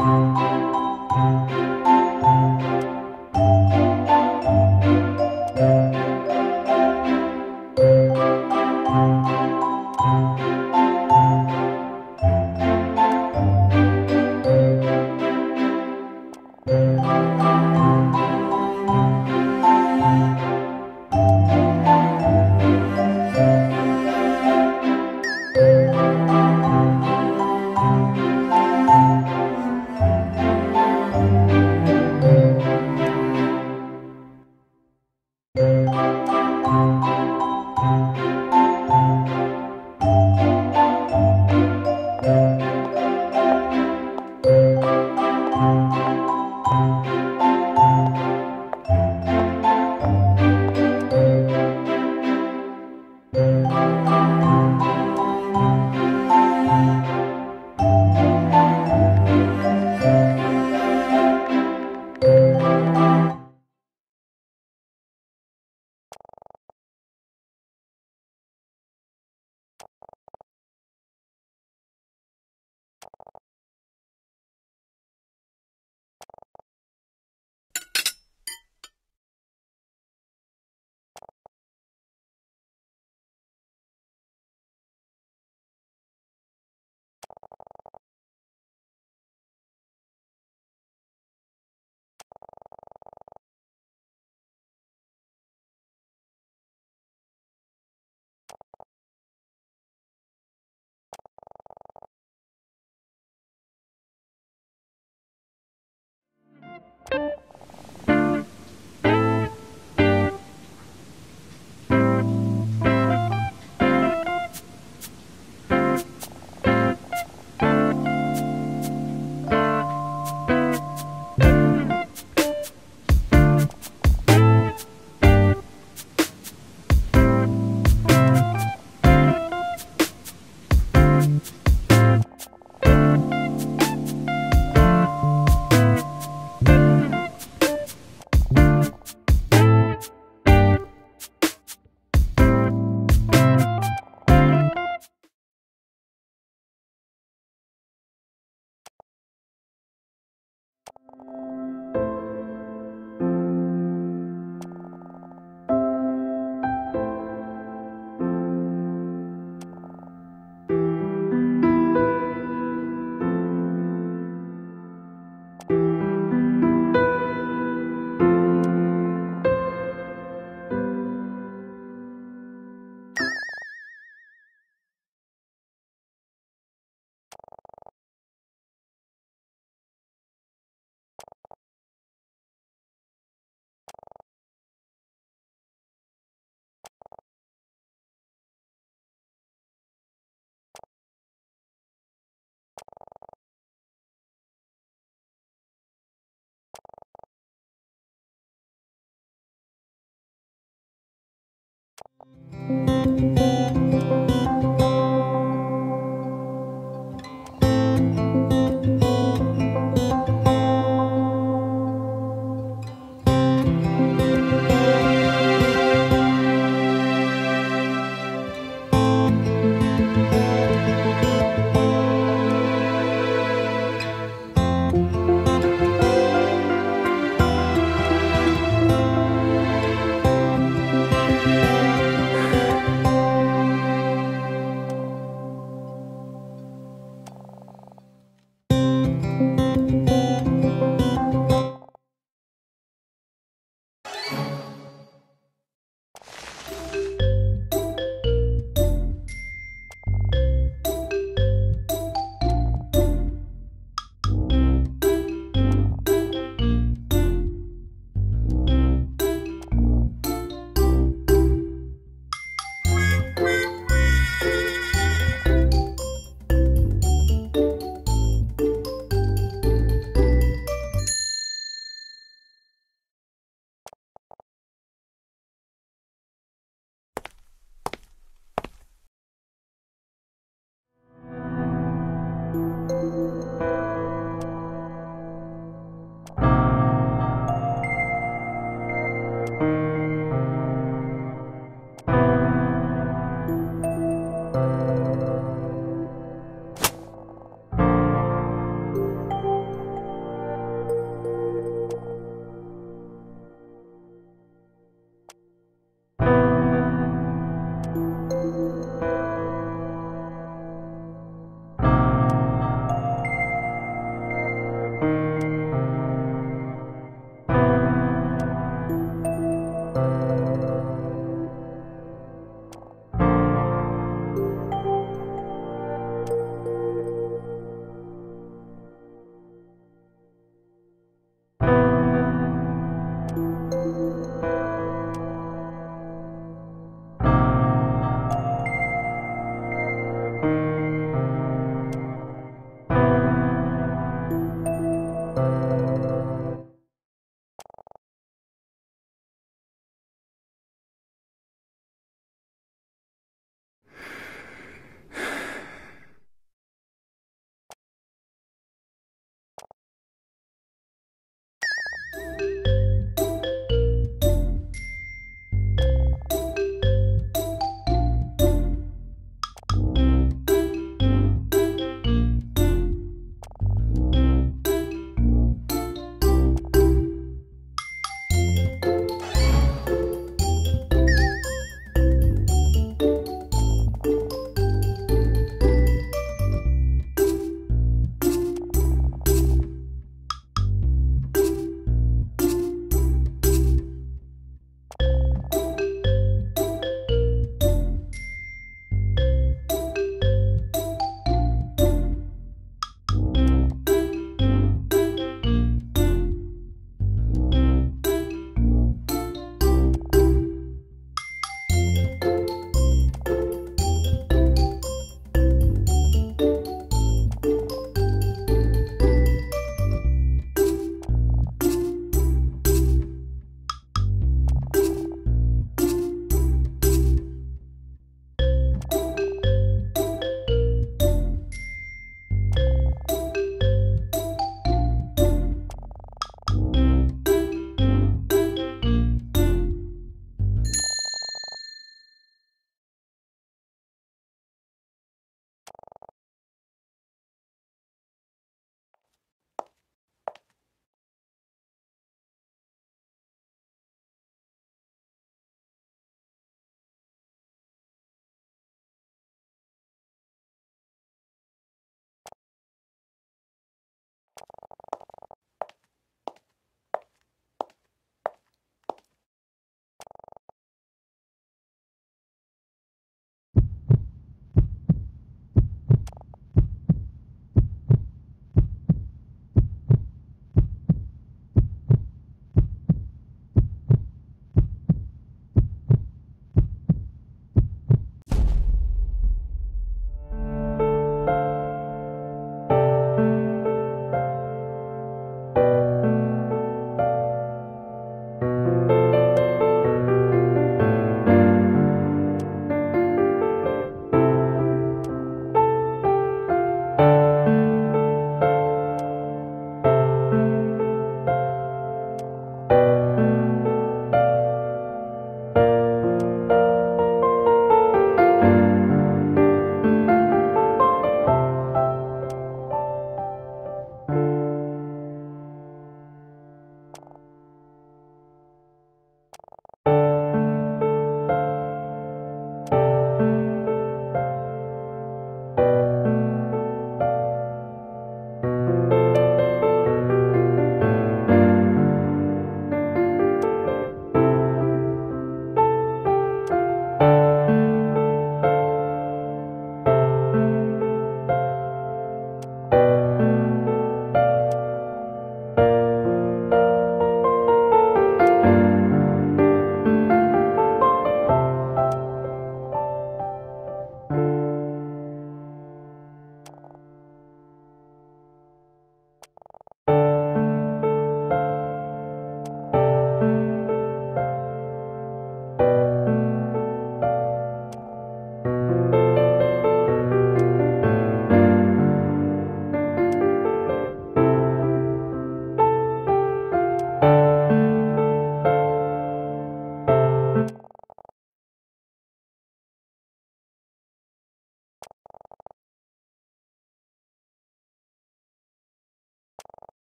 Música